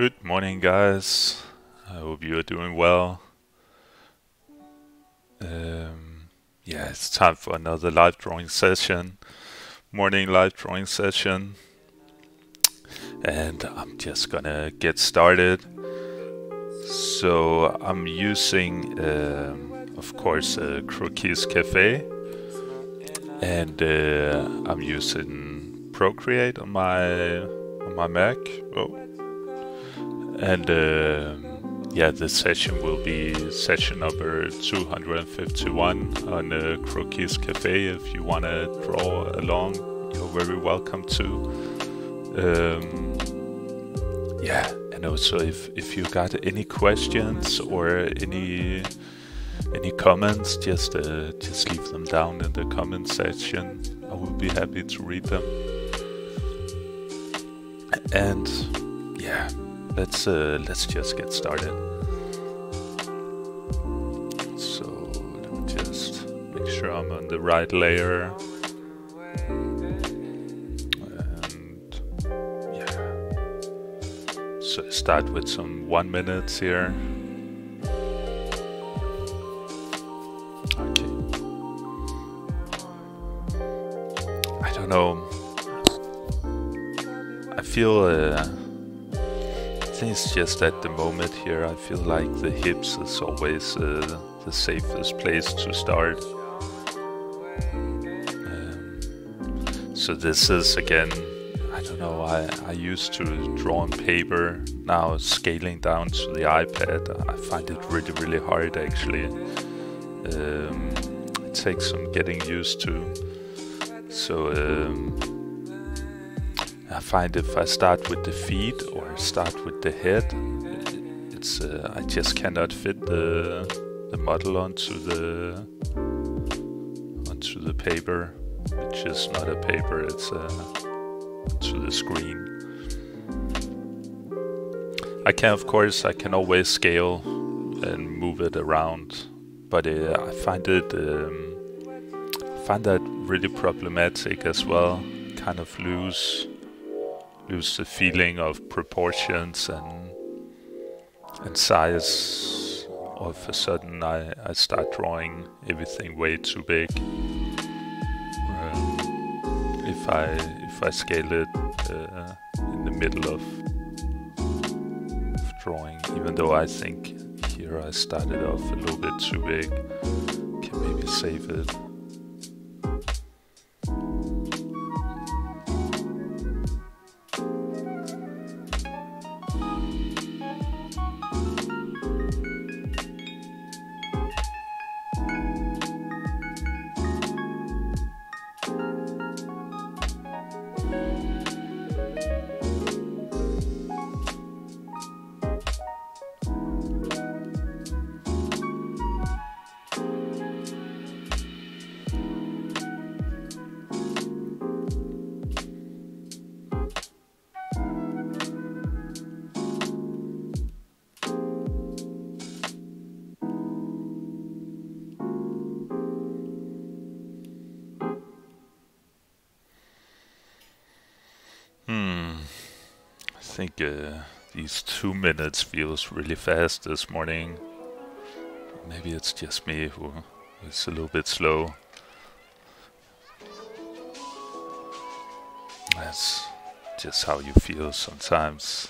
Good morning, guys. I hope you are doing well. Um, yeah, it's time for another life drawing session, morning life drawing session. And I'm just gonna get started. So I'm using, um, of course, uh, Croquis Cafe, and uh, I'm using Procreate on my on my Mac. Oh. And uh, yeah, this session will be session number 251 on uh, Croquis Cafe. If you want to draw along, you're very welcome to. Um, yeah, and also if, if you got any questions or any any comments, just uh, just leave them down in the comment section. I will be happy to read them. And yeah, let's uh, let's just get started. So let me just make sure I'm on the right layer. And yeah, so start with some one minutes here. Okay. I don't know. I feel. Uh, it's just at the moment here, I feel like the hips is always uh, the safest place to start. Um, so this is again, I don't know, I, I used to draw on paper, now scaling down to the iPad, I find it really, really hard actually. Um, it takes some getting used to. So um, I find if I start with the feet start with the head, it's uh, I just cannot fit the the model onto the onto the paper, which is not a paper. It's uh, to the screen. I can, of course, I can always scale and move it around, but uh, I find it um, find that really problematic as well. Kind of lose lose the feeling of proportions and and size. All of a sudden, I, I start drawing everything way too big. If I if I scale it uh, in the middle of, of drawing, even though I think here I started off a little bit too big, can maybe save it. Minutes feels really fast this morning. Maybe it's just me who is a little bit slow. That's just how you feel sometimes.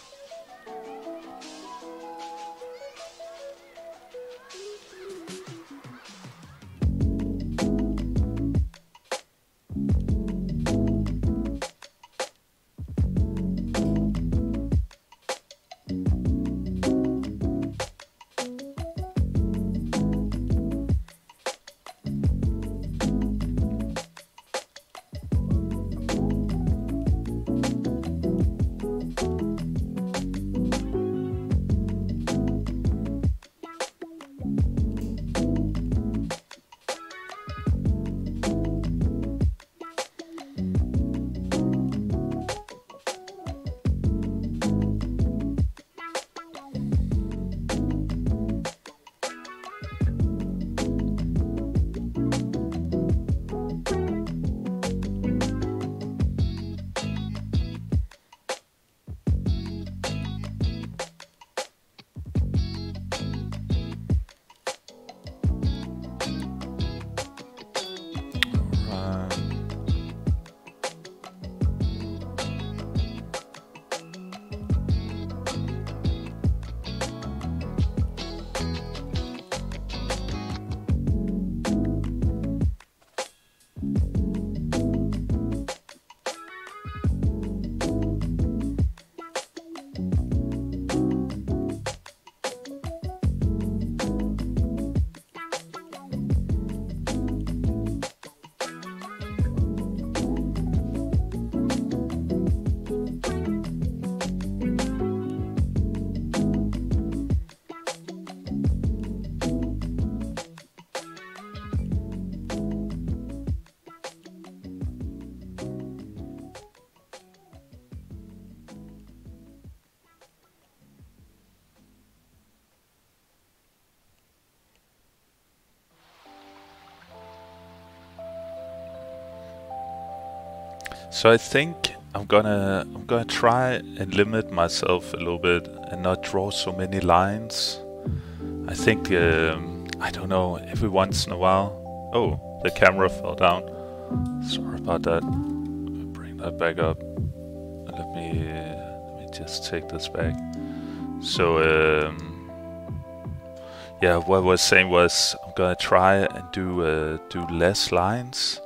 So I think I'm gonna I'm gonna try and limit myself a little bit and not draw so many lines. I think um, I don't know every once in a while. Oh, the camera fell down. Sorry about that. Bring that back up. Let me let me just take this back. So um, yeah, what I was saying was I'm gonna try and do uh, do less lines.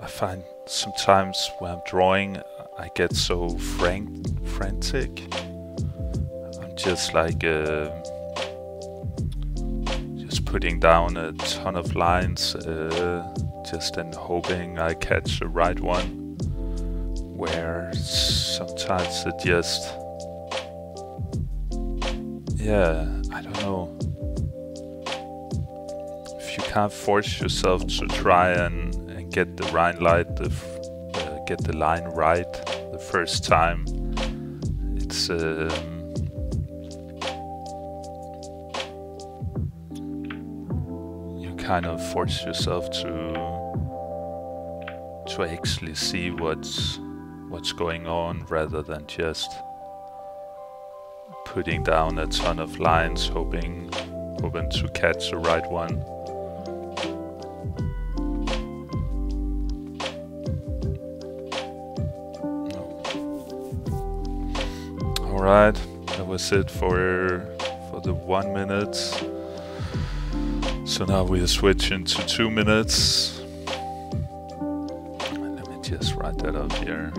I find sometimes when I'm drawing, I get so frantic. I'm just like uh, just putting down a ton of lines, uh, just in hoping I catch the right one. Where sometimes it just yeah, I don't know. If you can't force yourself to try and, and get the line light, the uh, get the line right the first time, it's um, you kind of force yourself to to actually see what's what's going on rather than just putting down a ton of lines, hoping hoping to catch the right one. Alright, that was it for for the one minute. So now we are switching to two minutes. Let me just write that up here.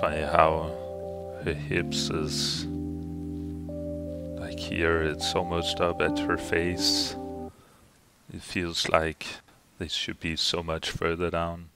Funny how her hips is like here, it's almost up at her face. It feels like they should be so much further down.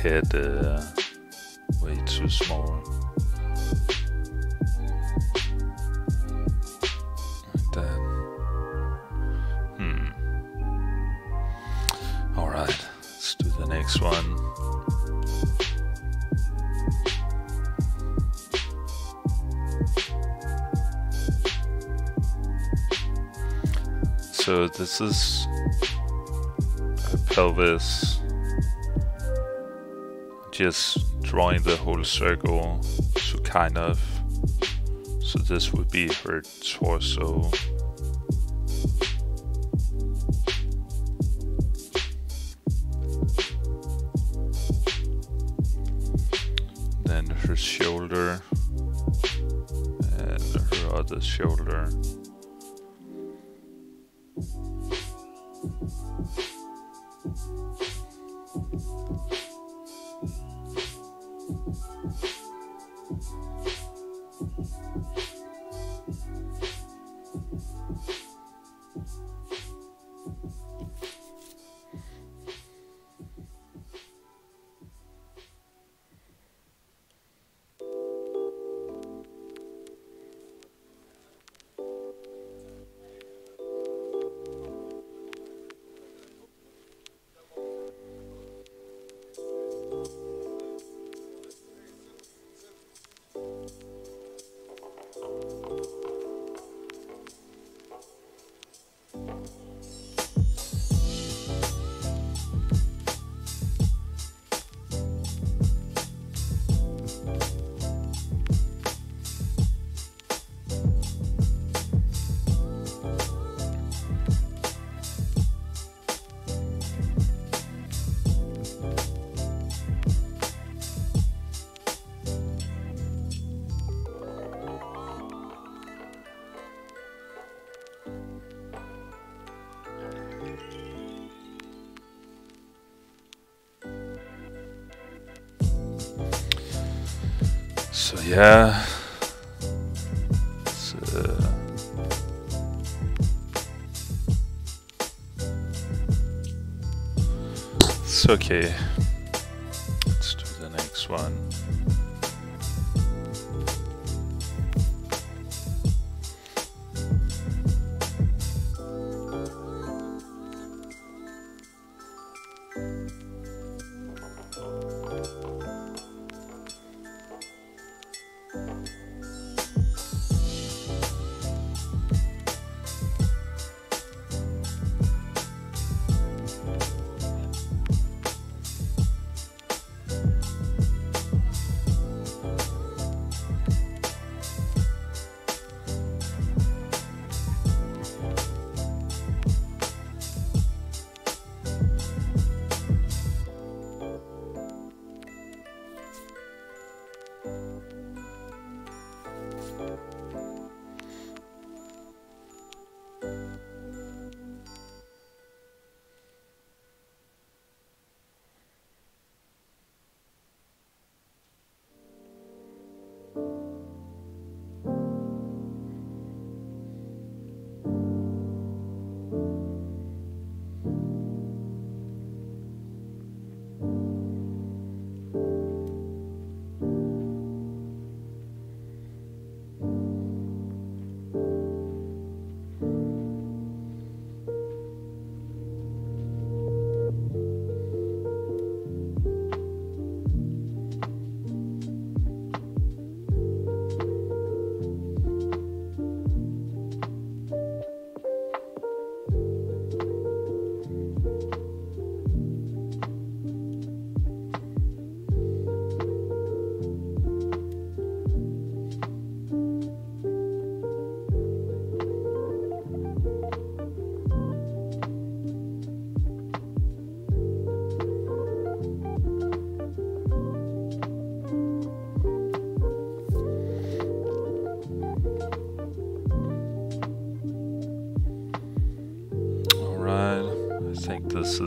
Head uh, way too small. Like that. Hmm. Alright, let's do the next one. So this is pelvis just drawing the whole circle to kind of so this would be her torso yeah, uh, it's okay.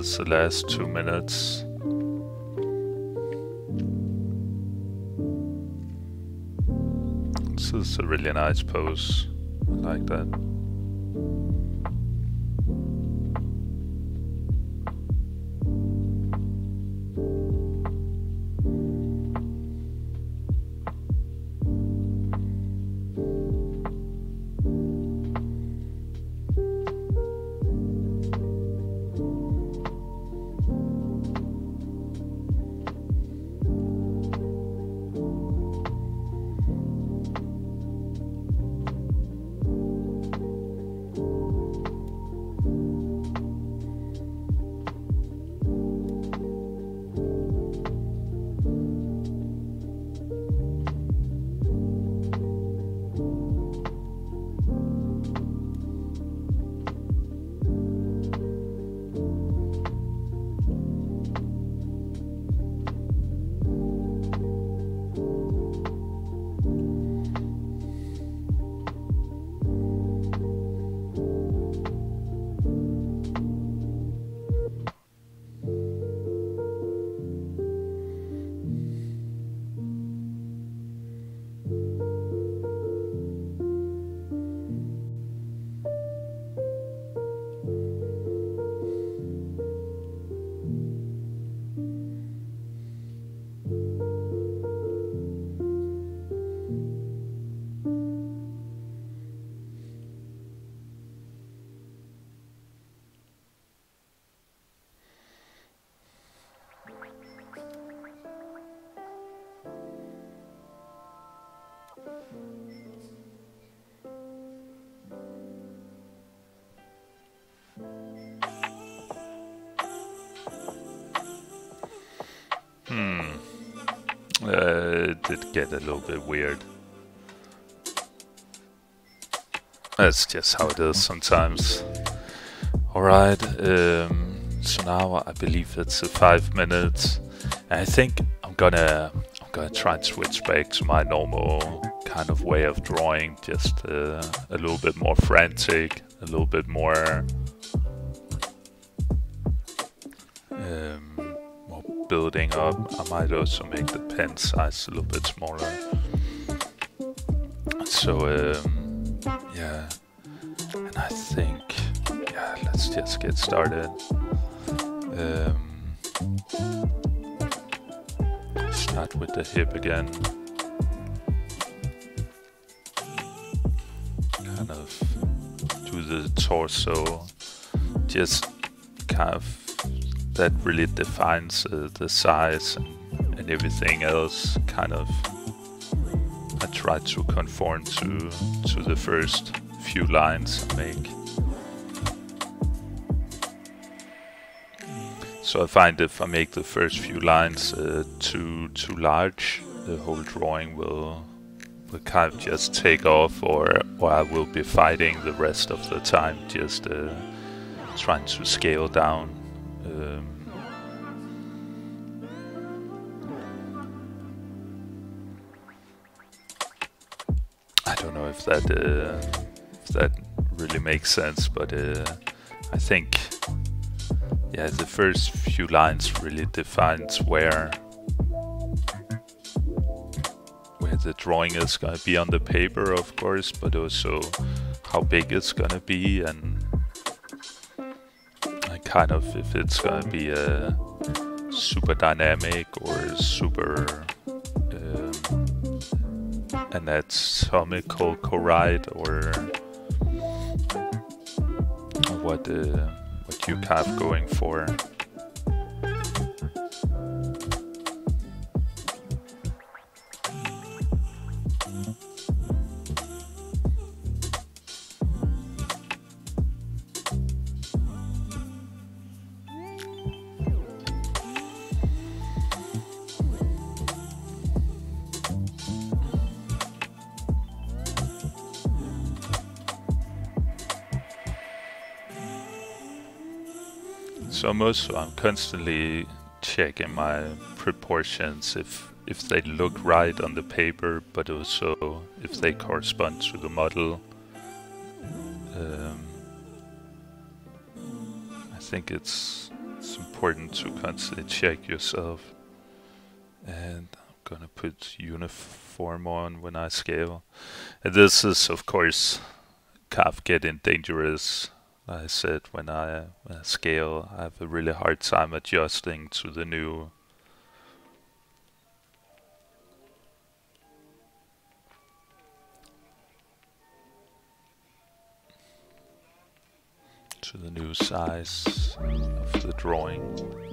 Is the last two minutes. This is a really nice pose. I like that. Uh, it did get a little bit weird. That's just how it is sometimes. Alright, um, so now I believe it's five minutes. And I think I'm gonna I'm gonna try and switch back to my normal kind of way of drawing, just uh, a little bit more frantic, a little bit more um, more building up. I might also make the pen size a little bit smaller. So um, yeah, and I think yeah, let's just get started. Um, start with the hip again. Kind of do the torso. Just kind of that really defines uh, the size and, and everything else. Kind of I try to conform to to the first few lines I make. So I find if I make the first few lines uh, too too large, the whole drawing will will kind of just take off, or or I will be fighting the rest of the time, just uh, trying to scale down. Um, I don't know if that uh, if that really makes sense, but uh, I think yeah, the first few lines really defines where where the drawing is gonna be on the paper, of course, but also how big it's gonna be and, and kind of if it's gonna be a super dynamic or super um, anatomical or, or what. Uh, what you have going for. So I'm constantly checking my proportions if if they look right on the paper, but also if they correspond to the model. Um, I think it's it's important to constantly check yourself. And I'm gonna put uniform on when I scale. And this is of course of getting dangerous I said when I, I scale, I have a really hard time adjusting to the new to the new size of the drawing.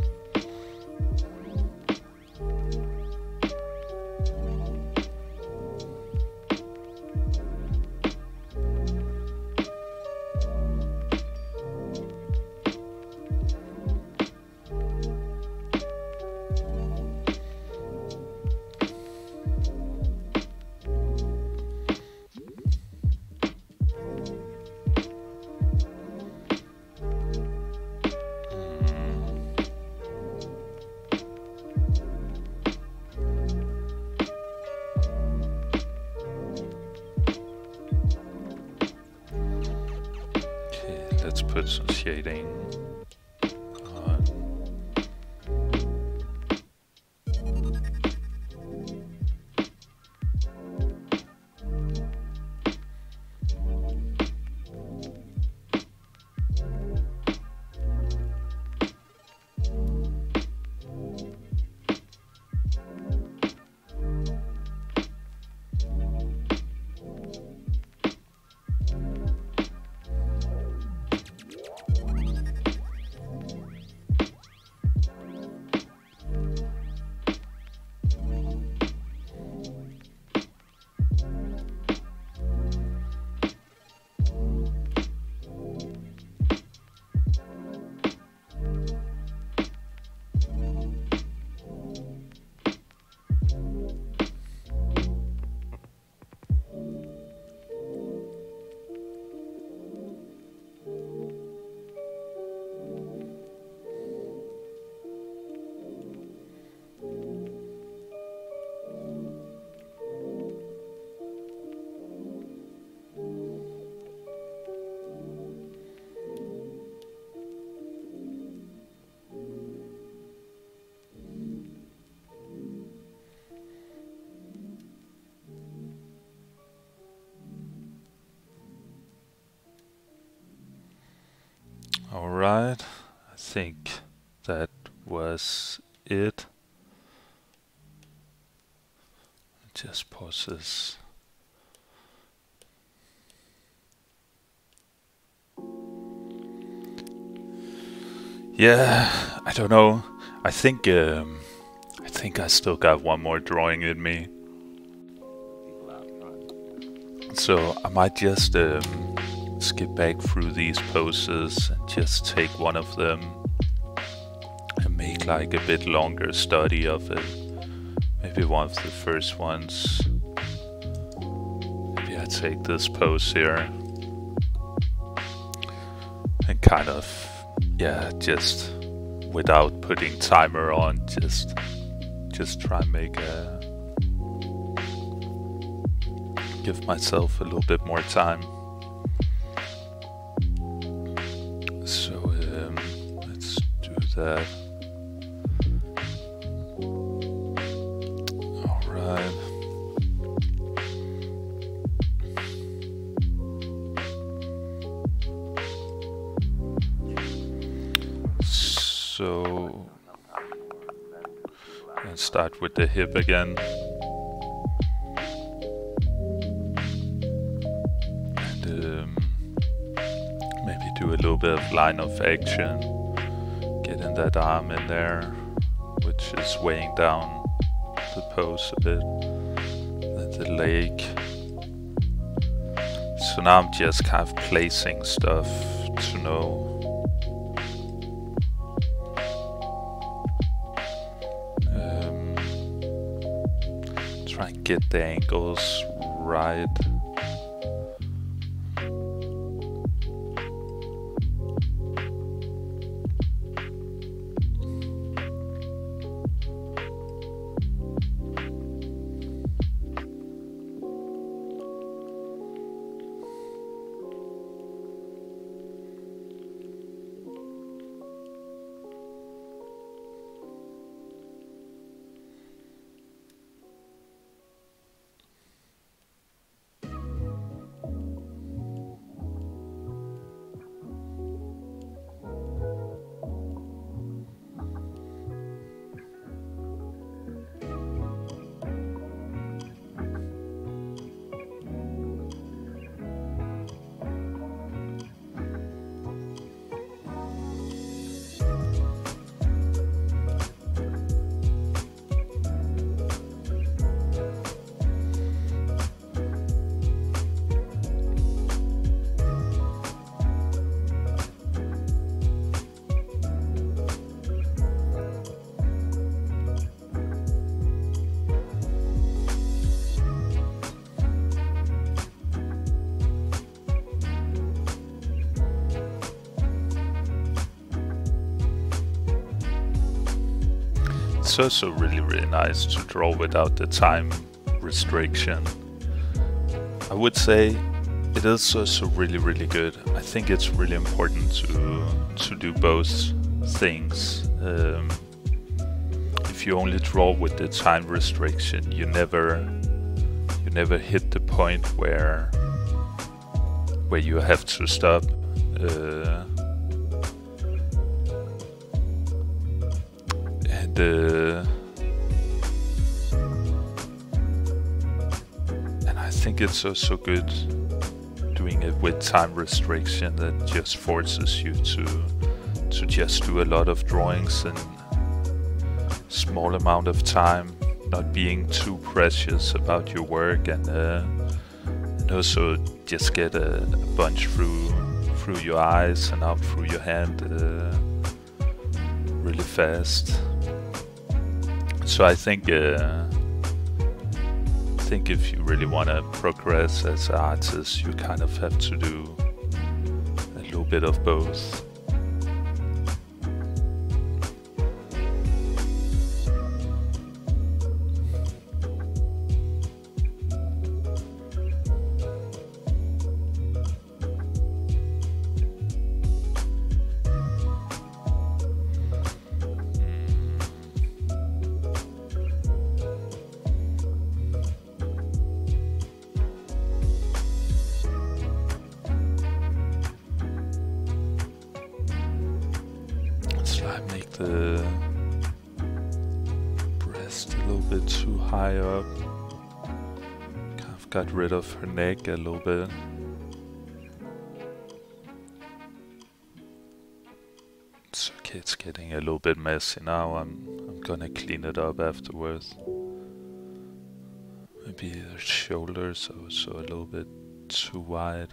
Put Alright, I think that was it. Just pause this. Yeah, I don't know. I think um, I think I still got one more drawing in me. So I might just um, skip back through these poses and just take one of them and make like a bit longer study of it. Maybe one of the first ones. Maybe I take this pose here and kind of, yeah, just without putting timer on, just just try and make a give myself a little bit more time. So um, let's do that. All right. So let's start with the hip again. Do a little bit of line of action, getting that arm in there, which is weighing down the pose a bit, then the leg. So now I'm just kind of placing stuff to know um, try and get the angles right. It's also really really nice to draw without the time restriction. I would say it is also really really good. I think it's really important to to do both things. Um, if you only draw with the time restriction, you never you never hit the point where where you have to stop. Uh, the and I think it's also good doing it with time restriction that just forces you to to just do a lot of drawings in small amount of time not being too precious about your work and uh, and also just get a, a, bunch through through your eyes and out through your hand uh, really fast so I think uh, I think if you really want to progress as an artist, you kind of have to do a little bit of both. Got rid of her neck a little bit. It's okay, it's getting a little bit messy now. I'm I'm gonna clean it up afterwards. Maybe the shoulders are also a little bit too wide.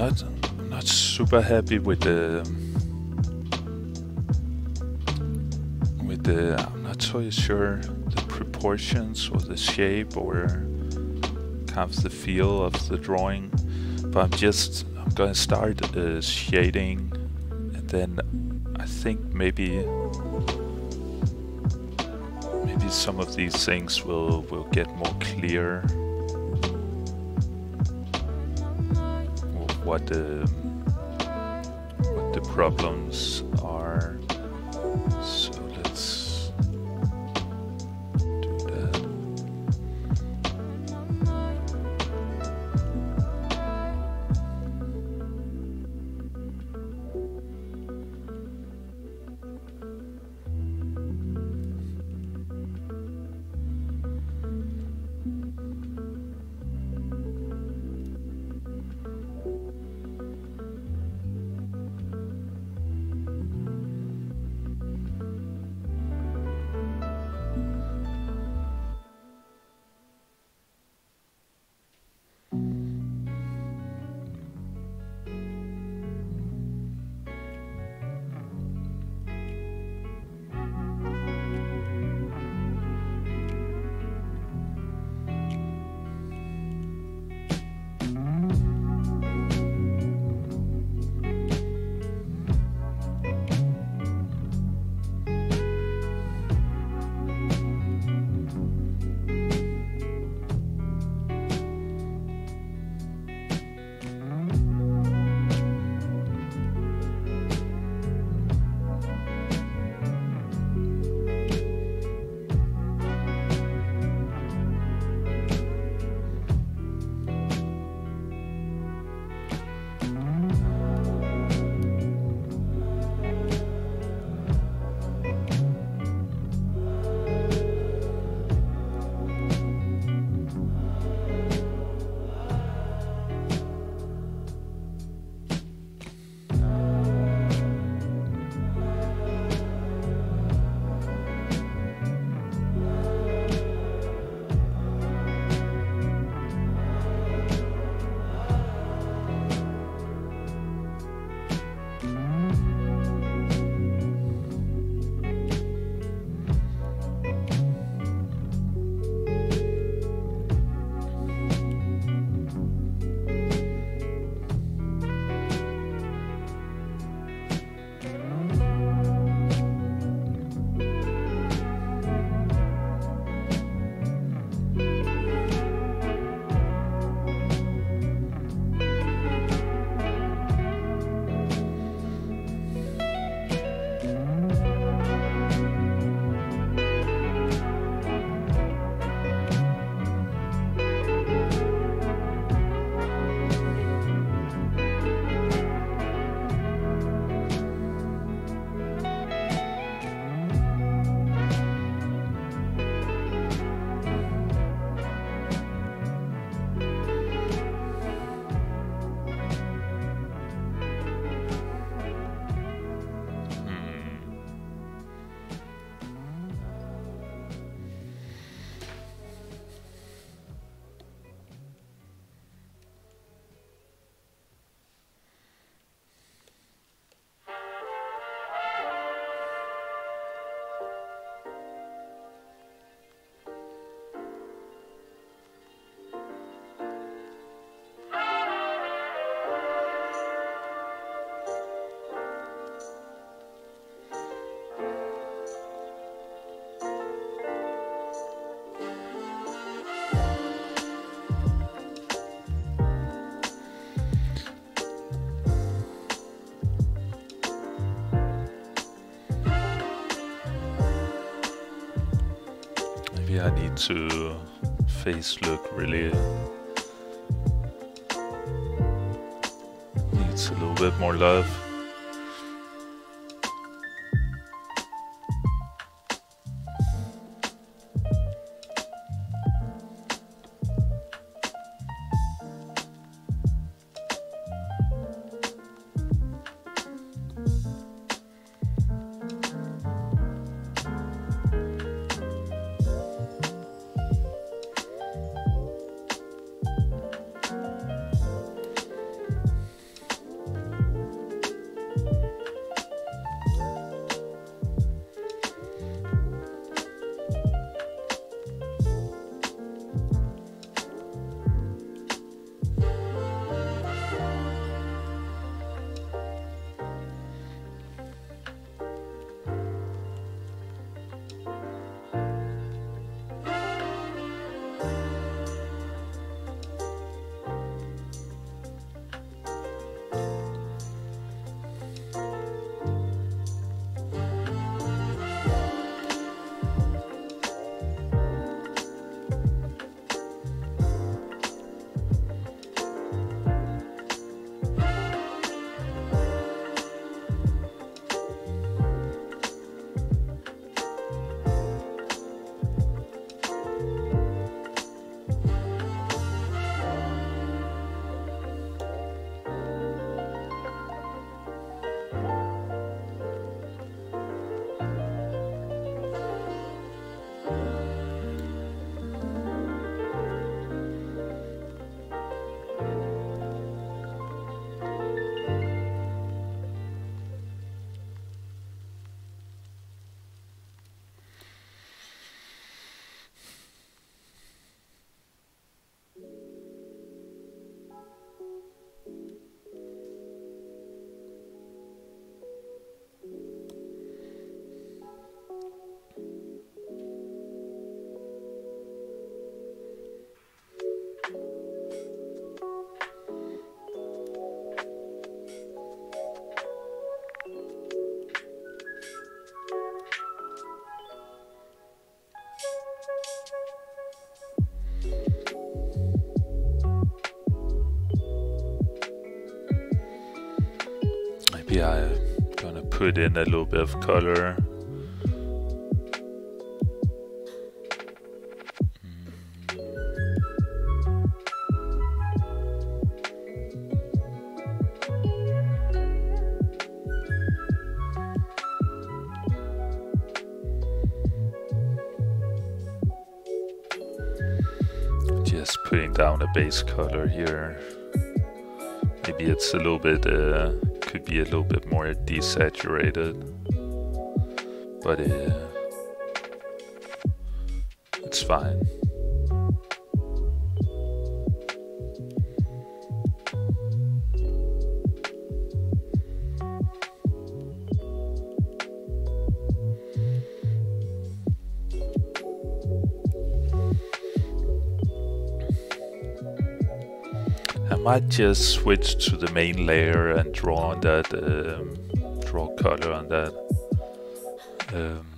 Not I'm not super happy with the with the I'm not so sure the proportions or the shape or kind of the feel of the drawing but I'm just I'm gonna start uh, shading and then I think maybe maybe some of these things will will get more clear what the what the problems I need to face look really needs a little bit more love. Put in a little bit of color. Just putting down a base color here. Maybe it's a little bit, uh, could be a little bit more desaturated. But uh, it's fine. Might just switch to the main layer and draw on that, um, draw color on that. Um,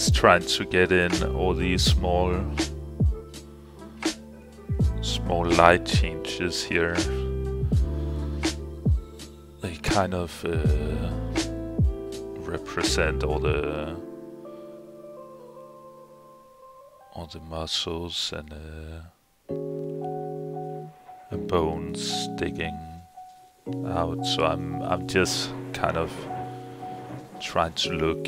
just trying to get in all these small small light changes here. They kind of uh, represent all the all the muscles and uh, and bones sticking out. So I'm I'm just kind of trying to look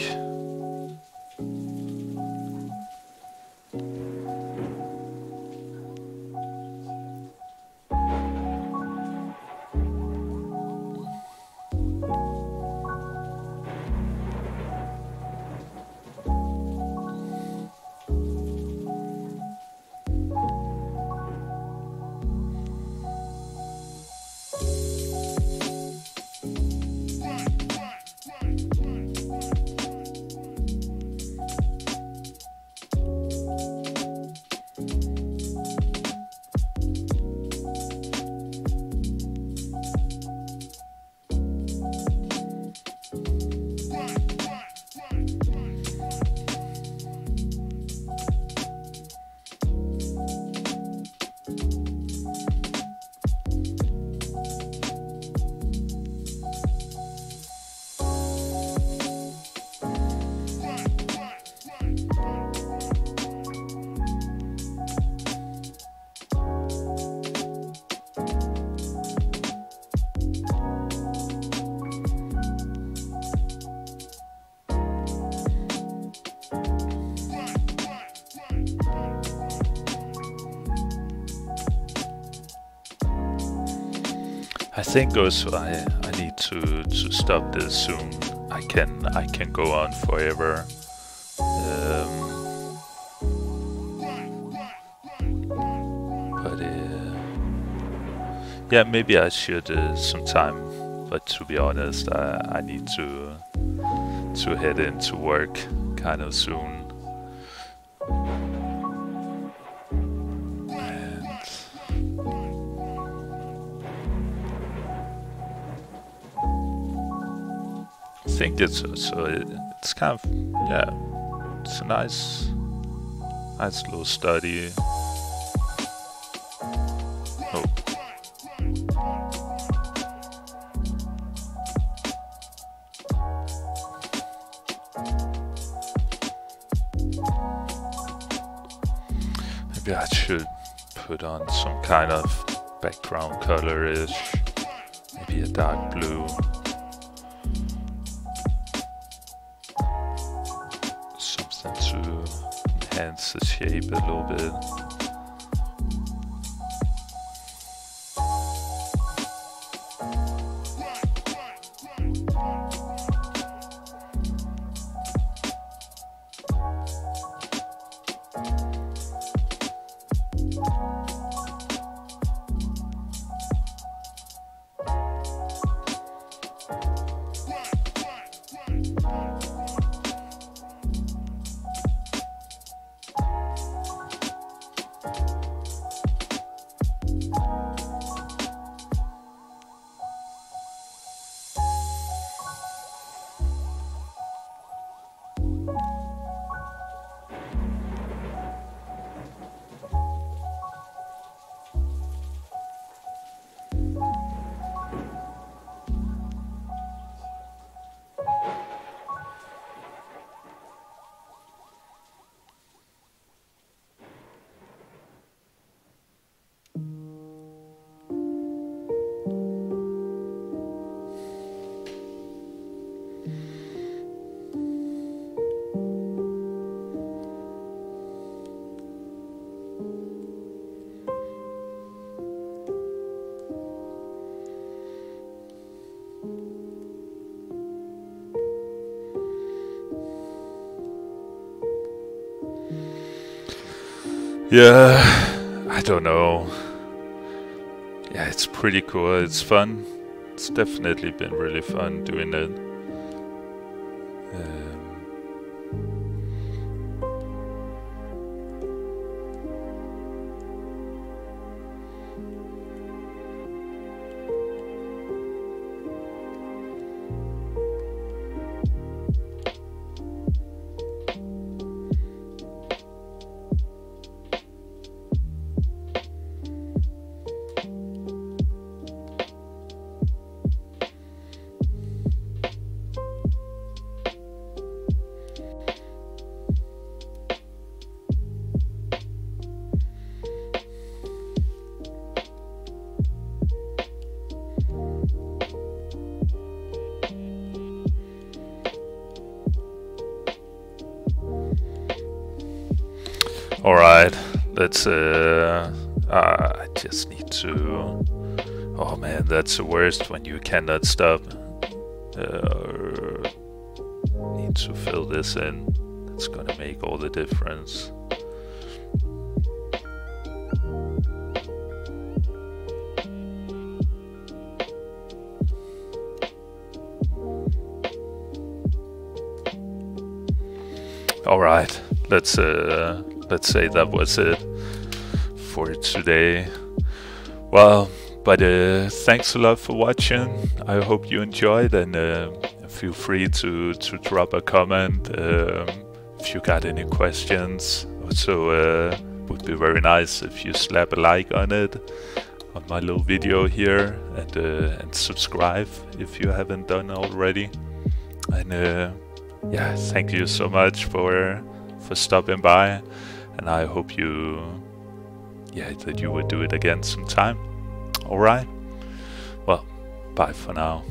Think also I, I need to, to stop this soon. I can I can go on forever. Um, but uh, yeah, maybe I should uh, sometime. But to be honest, I, I need to to head into work kind of soon. Think it's so it, uh, it's kind of yeah it's a nice nice little study. Oh. Maybe I should put on some kind of background color-ish maybe a dark blue enhance the shape a little bit. Yeah, I don't know. Yeah, it's pretty cool. It's fun. It's definitely been really fun doing it. All right, let's. Uh, uh, I just need to. Oh man, that's the worst when you cannot stop. Uh, need to fill this in. That's gonna make all the difference. All right, let's uh, let's say that was it for today. Well, but uh, thanks a lot for watching. I hope you enjoyed, and uh, feel free to to drop a comment um, if you got any questions. Also, uh, would be very nice if you slap a like on it on my little video here, and uh, and subscribe if you haven't done already. And uh, yeah, thank you so much for for stopping by, and I hope you yeah that you would do it again sometime. All right. Well, bye for now.